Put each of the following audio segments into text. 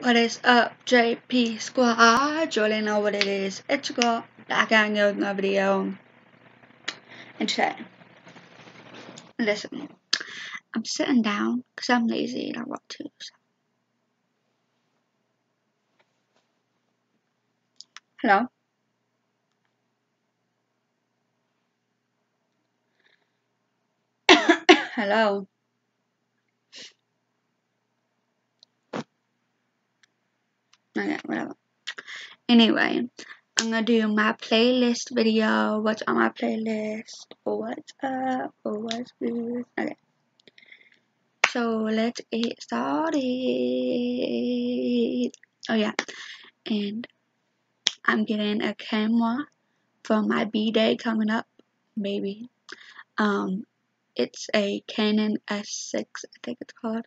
What is up, JP Squad? You already know what it is. It's your girl, back at you with another video. And today, listen, I'm sitting down because I'm lazy and I want to. So. Hello? Hello? Okay, whatever. Anyway, I'm gonna do my playlist video. What's on my playlist? What's up? What's good? Okay. So let's get started. Oh yeah, and I'm getting a camera for my B day coming up, maybe. Um, it's a Canon S6, I think it's called.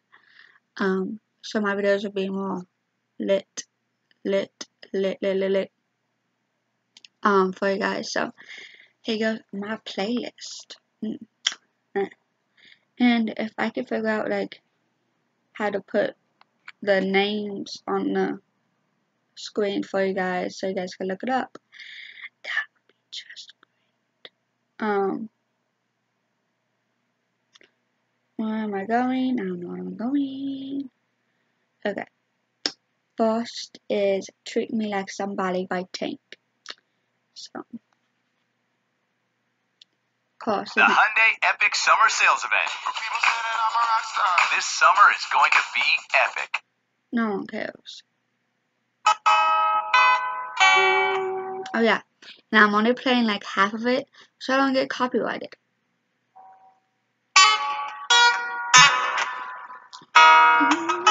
Um, so my videos will be more lit lit, lit, lit, lit, lit, um, for you guys. So, here goes my playlist. Mm. And if I could figure out, like, how to put the names on the screen for you guys so you guys can look it up, that would be just great. Um, where am I going? I don't know where I'm going. Okay. First is Treat Me Like Somebody by Tank. So, of course. The Hyundai Epic Summer Sales Event. This summer is going to be epic. No one cares. Oh yeah, Now I'm only playing like half of it, so I don't get copyrighted. I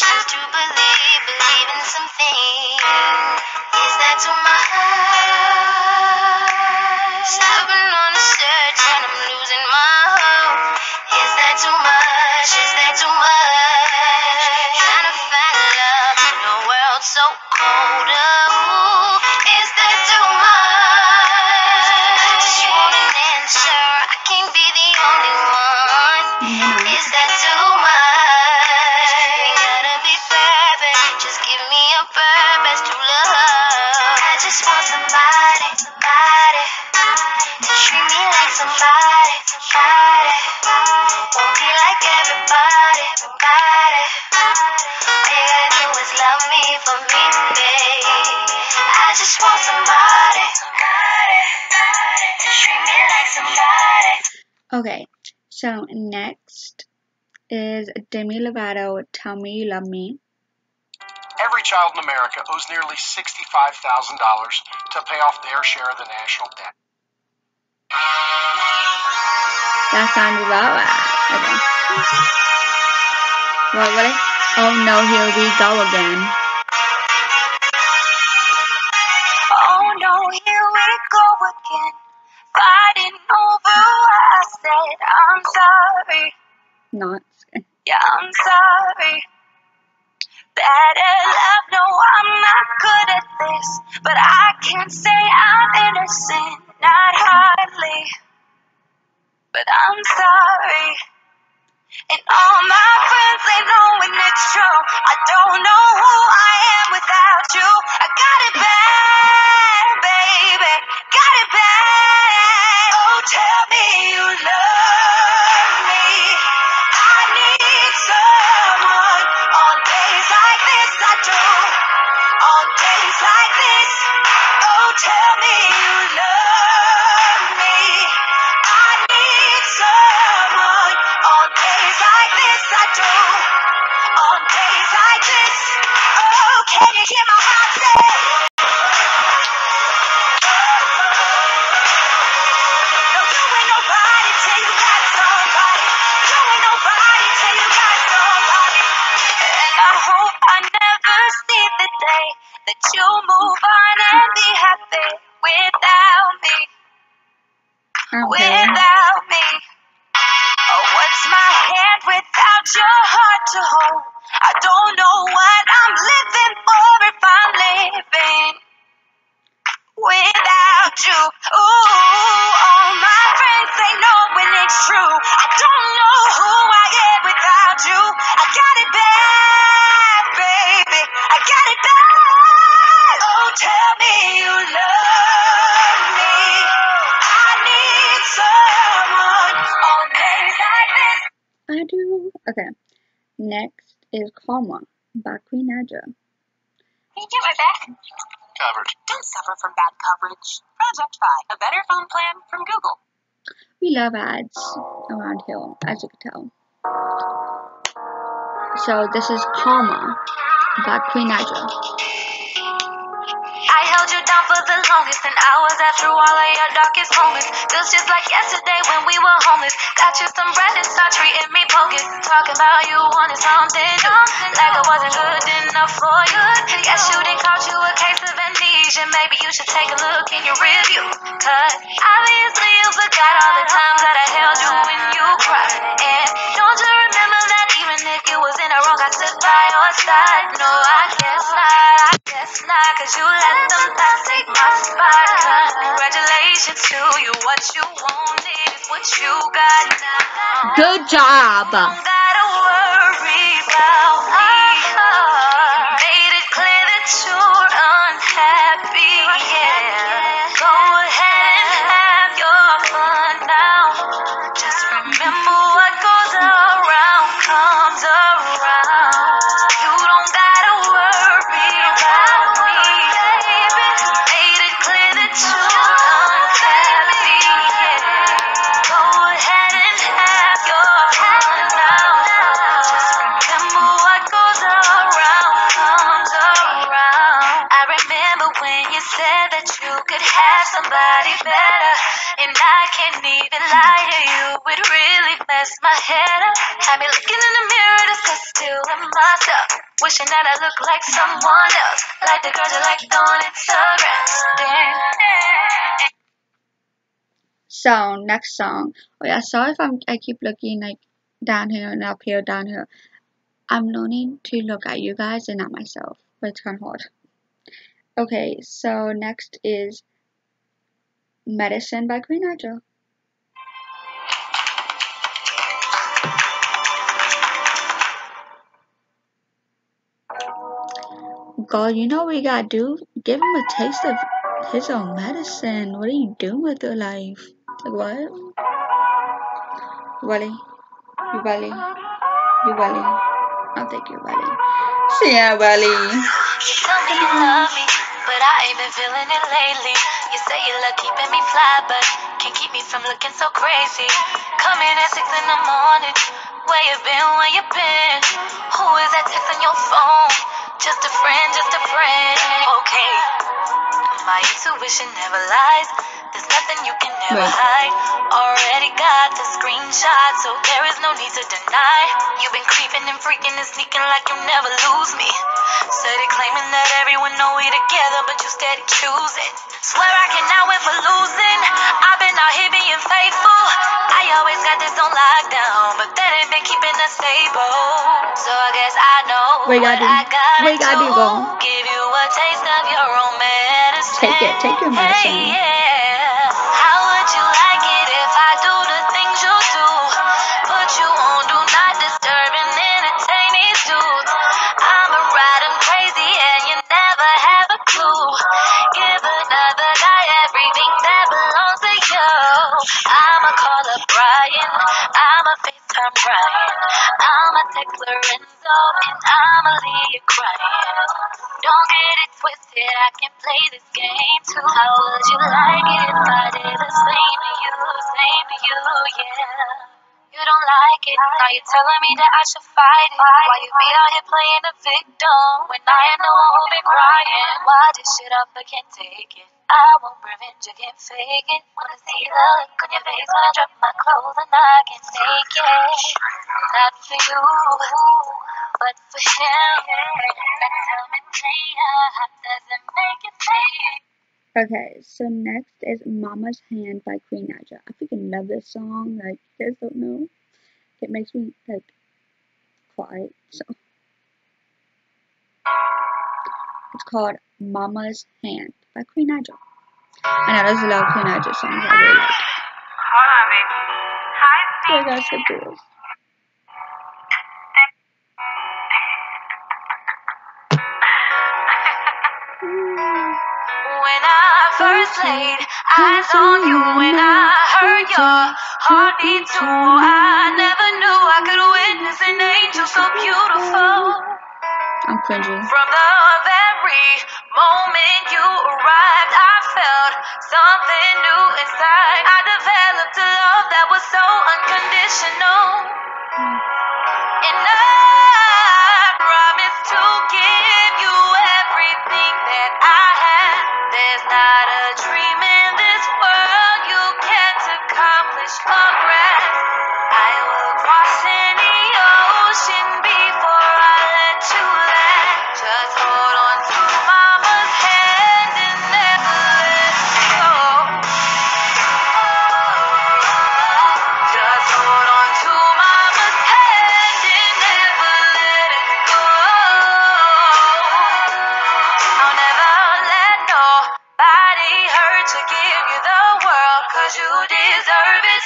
you to Okay, so next is Demi Lovato Tell Me You Love Me. Every child in America owes nearly $65,000 to pay off their share of the national debt. That sounds about right. Okay. What, what? Oh no, here we go again. Oh no, here we go again. Fighting over what I said. I'm sorry. Not. Yeah, I'm sorry. At love, no, I'm not good at this. But I can't say I'm innocent, not hardly. But I'm sorry. And all my friends, they knowing it's true. I don't know who I am without you. I got it bad, Okay. Next is Karma by Queen Naija. Can you get my back? Covered. Don't suffer from bad coverage. Project Fi, a better phone plan from Google. We love ads around here, as you can tell. So this is Karma by Queen Naija. I held you down for the longest, and I was after all of your darkest moments. Feels just like yesterday when we were homeless. Got you some bread and start treating me bogus. Talking about you wanted something new, like I wasn't good enough for you. Guess you didn't caught you a case of amnesia. Maybe you should take a look in your review. Cause obviously you forgot all the times that I held you when you cried. Side? No, I guess not. I guess not. Cause you let them thoughts take my spot. Congratulations to you. What you wanted is what you got now. Good job. Gotta worry about me. Made it clear that you're Can't even to you, really my head up. Had me looking in the mirror, discuss still in myself. Wishing that I looked like someone else. Like the girls on Instagram. Damn. So next song. Oh yeah, sorry if I'm I keep looking like down here and up here, down here. I'm learning to look at you guys and not myself, but it's kind of hard. Okay, so next is Medicine by Queen Naija. God, you know what you gotta do? Give him a taste of his own medicine. What are you doing with your life? Like what? Ready? You ready? You ready? I don't think you're. See ya, ready. You me you love me, but I ain't been feeling it lately. You say you love keeping me fly, but can't keep me from looking so crazy. Coming at six in the morning. Where you been? Where you been? Who is that texting your phone? Just a friend, just a friend. Okay. My intuition never lies. There's nothing you can never Wait. hide. Already got the screenshot, so there is no need to deny. You've been creeping and freaking and sneaking like you never lose me. Steady claiming that everyone know we together, but you steady choosing. Swear I cannot win for losing. I've been out here being faithful. I always got this on lockdown, but that ain't been keeping us stable. So I guess I know Wait, what gotta I gotta wait, do. Give you a taste of your own medicine. Take it, take your medicine. Hey, yeah. How would you like it if I do the things you do? Put you on do not disturb and entertain these dudes. I'ma ride 'em crazy and you never have a clue. Give another guy everything that belongs to you. I'ma call up Brian. I'ma FaceTime Brian. I'ma text Lorenzo and I'ma leave crying. Don't get it twisted, I can play this game too. How would you like it if I did the same to you, same to you, yeah? You don't like it. Now you're telling me that I should fight it. Why you be out here playing the victim when I am the one who been crying? Why this shit up? I can't take it. I won't revenge, I can't fake it. Wanna see the look on your face when I drop my clothes and I take it. Not for you, but for him. Now tell me, Tina, how does it make you feel? Okay, so next is Mama's Hand by Queen Naija. I freaking love this song. Like, you guys don't know. It makes me, like, quiet, So, it's called Mama's Hand by Queen Naija. I know there's a lot of Queen Naija songs I really like. Hold on, baby. Hi, So, you guys can do. When I first laid eyes on you, when I heard your heartbeat too, I never knew I could witness an angel so beautiful. I'm cringy. From the very moment you arrived, I felt something new inside. I developed a love that was so unconditional.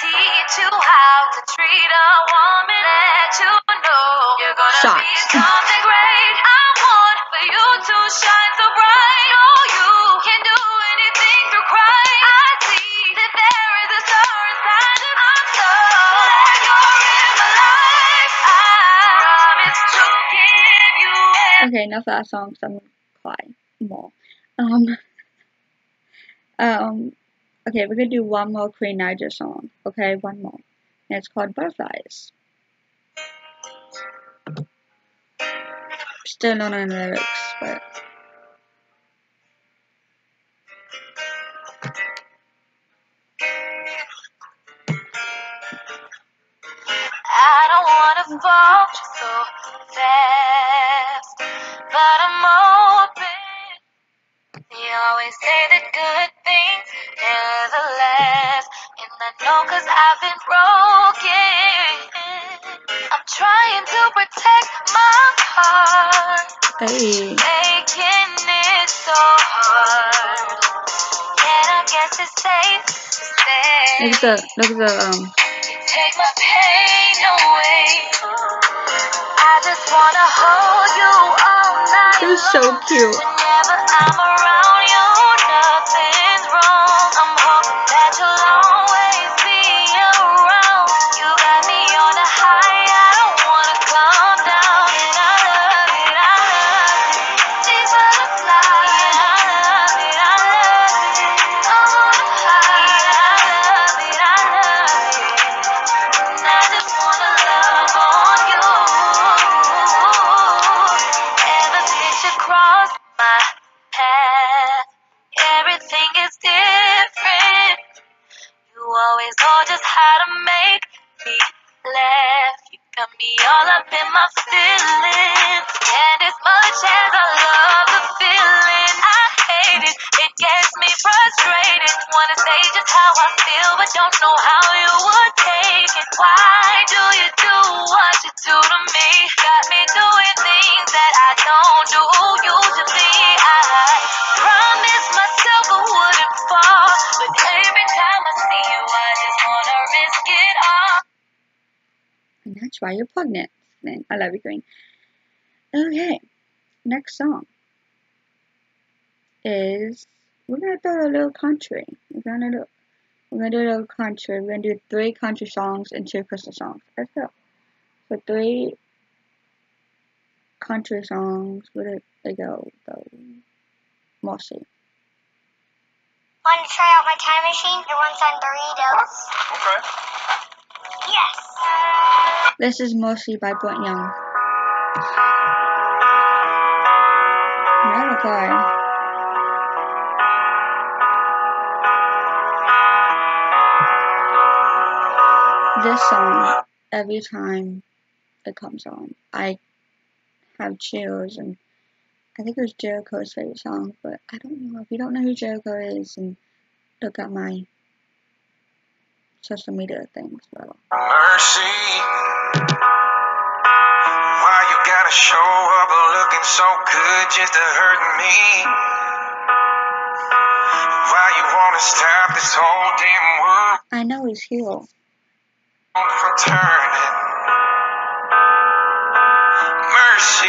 Teach you how to treat a woman, let you know you're gonna be something great. I want for you to shine so bright. Oh, you can do anything through crying. I see that there is a star inside and I'm so glad you're in my life. I promise to give you Okay, enough of that song because I'm gonna cry more. Um, um, okay, we're gonna do one more Queen Naija song. Okay, one more. And it's called Butterflies. Still know the lyrics, but I don't wanna fall so fast, but I'm open. You always say know cause I've been broken. I'm trying to protect my heart, hey, making it so hard. Yet I guess it's safe to say. look at the look at the um. You take my pain away. I just wanna hold you all night They're so long. cute. What you do to me? Got me doing things that I don't do usually. I promised myself I wouldn't fall, but every time I see you, I just wanna risk it all. And that's why you're pregnant. Man, I love you, Queen. Okay, next song is we're gonna do a little country. We're gonna do we're gonna do a little country. We're gonna do three country songs and two Christmas songs. Let's go. So three country songs. Where did they go though? We'll. Want to try out my time machine? It runs on Doritos. Okay. Yes. This is mostly by Brett Young. Right, okay. This song, every time it comes on, I have chills, and I think it was Jericho's favorite song, but I don't know. If you don't know who Jericho is, and look at my social media things, well, Mercy. Why you gotta show up looking so good just to hurt me? Why you wanna stop this whole damn world I know he's turning? Mercy.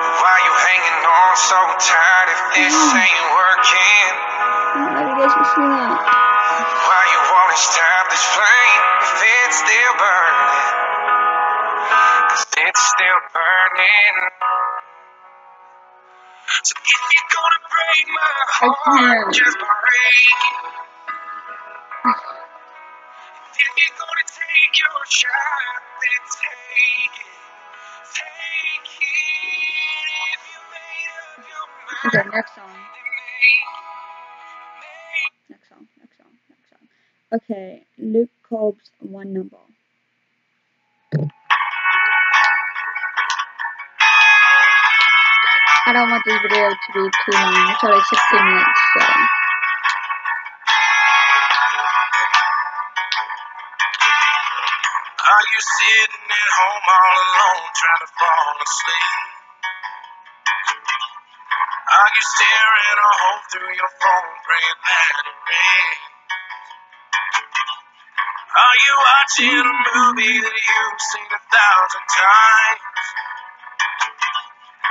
Why you hanging on so tight if this Mm. ain't working? I don't know if you guys can see that. Why you wanna stop this flame if it's still burning? Cause it's still burning. So if you're gonna break my heart, just break Okay, next song. Next song. Next song. Next song. Okay, Luke Combs One Number. I don't want this video to be too long. It's only 16 minutes, so. Are you sitting at home all alone trying to fall asleep? Are you staring a hole through your phone praying that it rings? Are you watching a movie that you've seen a thousand times?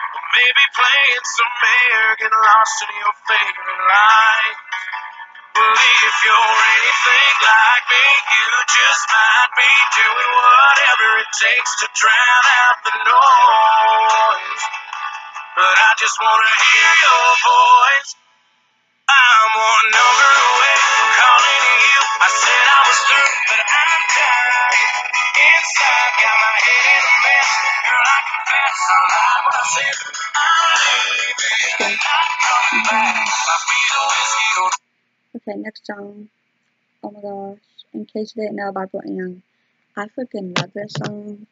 Or maybe playing some air, getting lost in your favorite lines? If you're anything like me, you just might be doing whatever it takes to drown out the noise. But I just wanna hear your voice. I'm one number away from calling you. I said I was through, but I'm dying. Inside, got my head in a mess. Girl, I confess, I lied when I said I'm leaving. Not coming back. My whiskey Okay, next song. Oh my gosh. In case you didn't know about Young, I freaking love this song.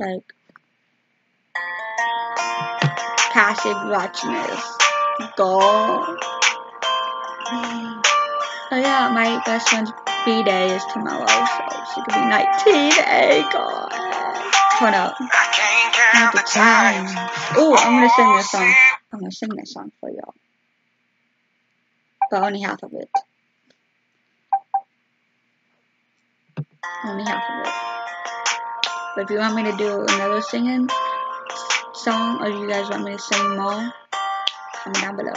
Like, passive watching this. God. Oh yeah, my best friend's B-day is tomorrow, so she could be 19. Hey, God. Hold up. I can't count Count the time. Oh, I'm gonna sing this song. I'm gonna sing this song for y'all. But only half of it. Only half of it. But if you want me to do another singing song, or you guys want me to sing more, comment down below.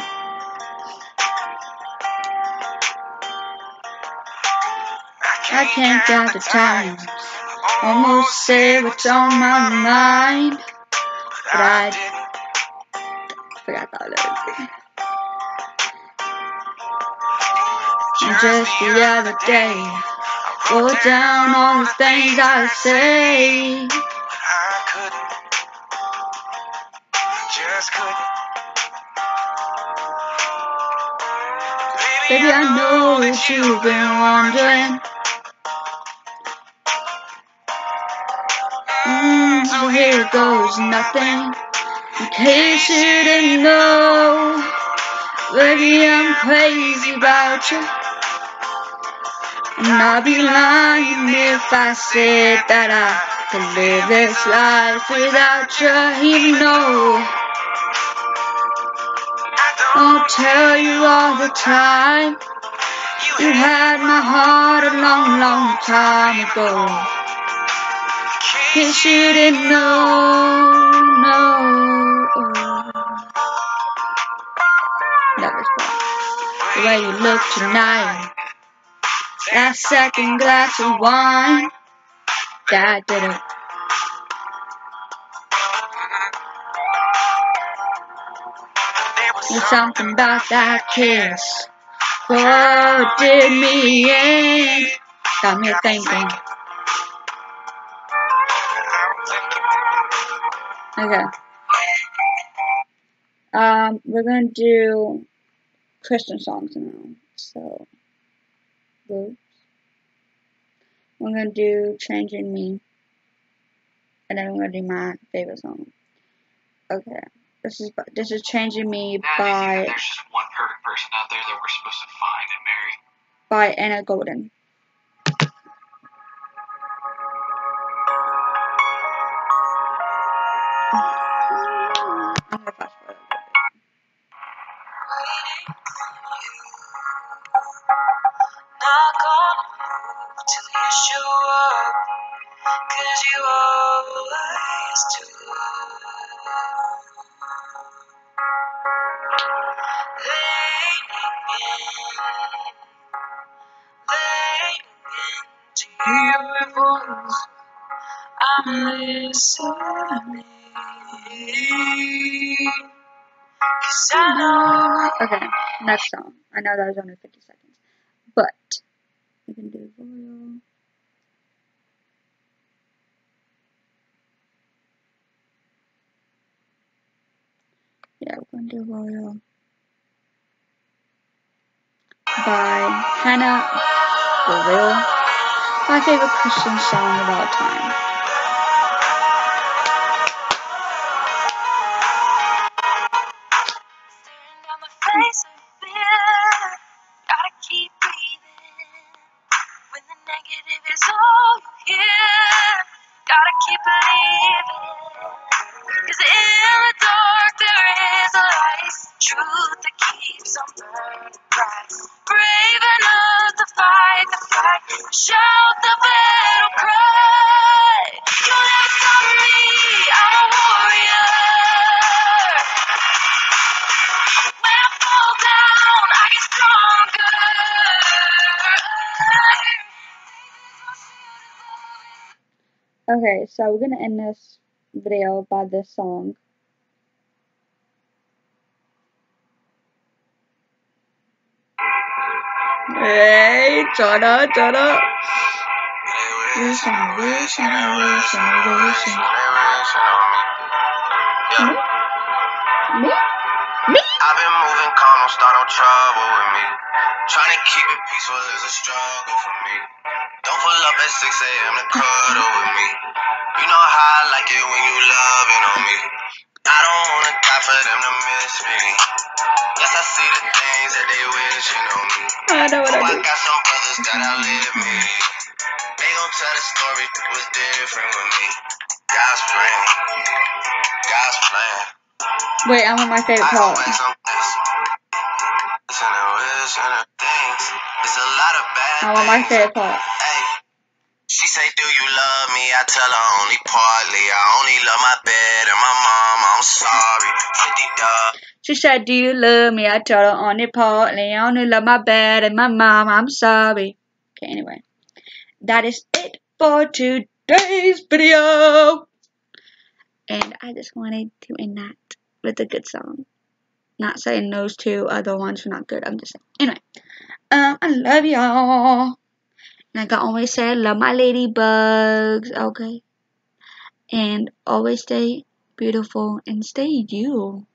I can't count the times. Almost say what's on my mind. But I forgot the lyrics. Just the other day, I wrote down all the things I say. I couldn't, just couldn't. Baby, I know that you've been wondering. Mm, so here goes nothing. In case you didn't know, baby, I'm crazy about you. And I'd be lying if I said that I could live this life without you, even I I'll tell you all the time. You had my heart a long, long time ago. Cause you didn't know, no. The way you look tonight, that second glass of wine, that didn't. There's something about that kiss Oh, did me in. Got me thinking. Okay. Um, we're gonna do Christian songs now. So, oops. We're gonna do "Changing Me," and then we're gonna do my favorite song. Okay. This is this is "Changing Me" Now, do you think that by there's just one perfect person out there that we're supposed to find and marry? by Anna Golden. Not gonna move till you show up. Cause you always do. Leaning in, leaning into your voice. I'm listening. Cause I know. Okay, next song. I know that was only 50 seconds, but we can do Royal. Yeah, we're gonna do Royal by Hannah Gorilla. My favorite Christian song of all time. The negative is all you hear. Gotta keep believing. Cause in the dark there is a light. Truth that keeps on burning bright. Brave enough to fight the fight. Shout so we're gonna end this video by this song. Hey, listen. Me? Me? Me? I've been moving calm, don't start no trouble with me. Trying to keep it peaceful is a struggle for me. Don't pull up at 6 a.m. to cuddle with me. You know how I like it when you loving on me. I don't wanna die for them to miss me. Yes, I see the things that they wishing on me. I know what Oh, I I do. got some brothers that outlive me. They gon' tell the story was different with me. God's plan. God's plan. Wait, I'm on my favorite part. back some things. Listen and listen to things. It's a lot of bad I'm on my favorite part. She say, Do you love me? I tell her only partly. I only love my bed and my mom. I'm sorry. 50 dub. She said, Do you love me? I told her only partly. I only love my bed and my mom. I'm sorry. Okay, anyway. That is it for today's video. And I just wanted to end that with a good song. Not saying those two other ones were not good. I'm just saying. Anyway. Um, I love y'all. Like I always say, love my ladybugs. Okay. And always stay beautiful and stay you.